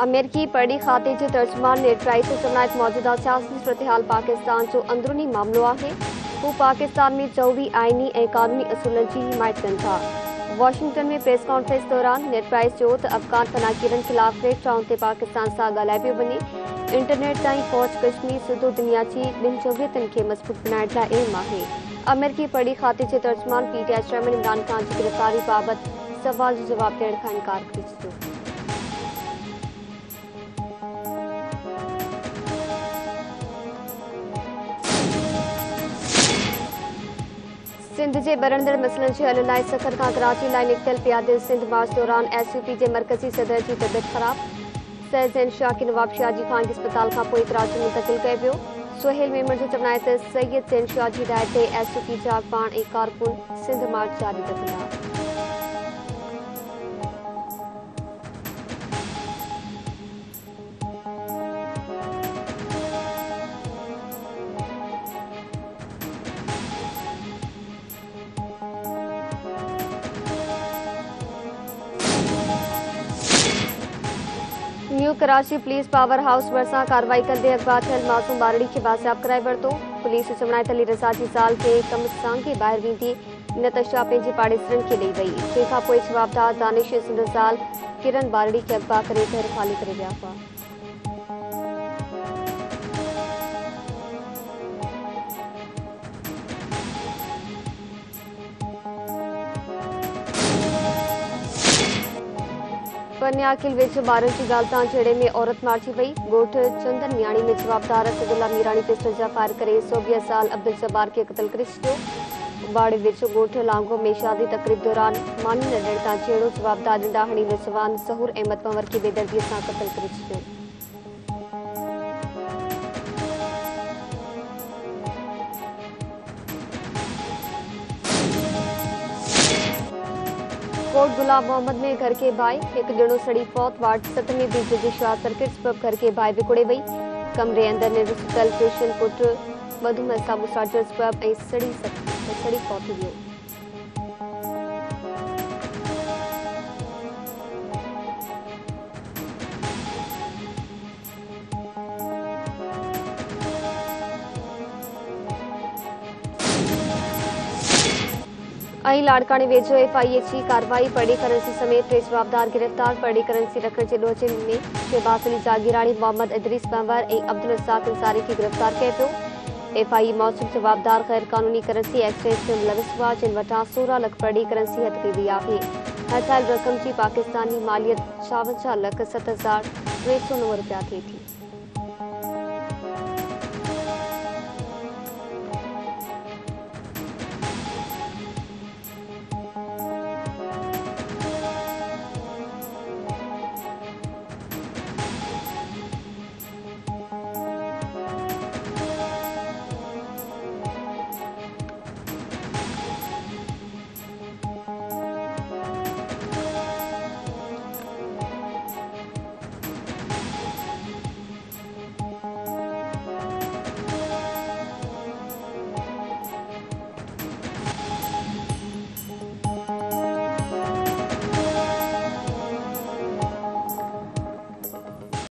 खाते जो तर्जुमान ने ट्राई से चवनाइत मौजूदा सियासी सूरत पाकिस्तान जो अंदरूनी मामलो आहे हू पाकिस्तान में चौवी आइनी ऐं कानूनी असूलनि जी हिमायत कनि था। वॉशिंगटन में प्रेस कॉन्फ्रेंस दौरान नेट प्राइस त अफ़गान पनाहगीरनि ख़िलाफ़ रेड राउंड पाकिस्तान सां ॻाल्हाए पियो वञे इंटरनेट ताईं पहुच कश्मीर सूदो दुनिया जी ॿिनि जमहूरियतनि खे मज़बूत बनाइण लाइ एम आहे। अमेरिकी पढ़ी खाते जे तर्जुमान पीटीआई चेयरमैन इमरान ख़ान जी गिरफ़्तारी बाबति सवाल जवाब ॾियण खां इनकार करे सिंध जे बरंदड़ मसइलनि जे हल लाइ सखर खां कराची लाइ निकितल पियादिल सिंध मार्च दौरान एसयूपी जे मरकज़ी सदर जी तबियत ख़राब। सैद शाह खे नवाब शाह ख़ान ख़ानगी अस्पताल खां पोइ कराची मुंतकिल कयो वियो। सुहेल मेमण जो चवण आहे त सैन शाह जी हिदायत ते एसयूपी जा पाण ऐं कारकुन सिंध मार्च जारी रखंदा। New Karachi police power house भरिसां कार्रवाई कंदे अगवा थियल मासूम ॿारड़ी खे बाज़ियाब कराए वरितो पुलिस आहे अली रज़ा जी ज़ाल खे कम सां खे ॿाहिरि वेंदी न त छा पंहिंजे पाड़ेसरनि खे ॾेई वई तंहिंखां जवाबदार दानिश सिंध ज़ाल किरण ॿारड़ी खे अगवा करे घर ख़ाली करे विया हुआ वेझ ॿारनि जी ॻाल्हि तां जहिड़े में औरत मारिजी वई ॻोठ चंदन मियाणी में जवाबदार सदुल्ला मीराणी पिस्टल सजा फायर करे। सोवीह साल अब्दुल जब्बार खे क़तल करे छॾियो वेझो ॻोठ लांगो में शादी तकरीब दौरान मानी न ॾियण तां जवाबदार ॾिंदा हणी नौजवान सहूर अहमद पंवर खे बेदर्दीअ सां क़तल करे कोट गुलाब मोहम्मद में घर के भाई एक ॼणो सड़ी फौत वार्ड सत में बीज जी शॉर्ट सर्किट सबब घर के भाई विकुड़े वही। कमरे अंदर ने रुसतल ट्यूशन पुट वधू में साबु सर्जर सबब ऐं सड़ी लाड़काणे वेझो एफआईए जी कार्रवाई पढ़ी करेंसी समेत टे जवाबदार गिरफ़्तार पढ़ी करेंसी रखण जे ॾोचे में शहबाज अली जागीराणी मोहम्मद इदरीस पंवर ऐं अब्दुल रज़ाक अंसारी खे गिरफ़्तार कयो पियो। एफआई मौसूम जवाबदार ग़ैर क़ानूनी करेंसी एक्सचेंज में मुलविस हुआ जिन वटां सोरहं लख पढ़ी करेंसी हथ कई वई आहे हथायल रक़म जी पाकिस्तानी मालियत छावंजाह लख सत हज़ार टे सौ नव रुपया थिए थी।